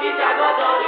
Itago Dori.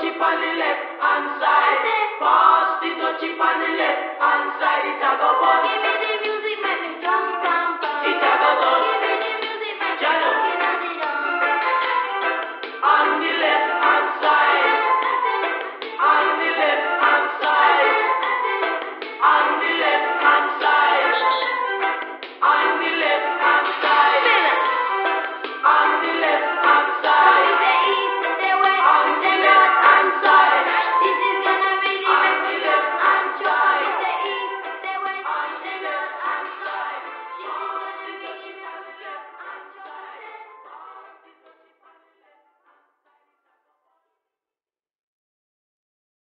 Keep on the left.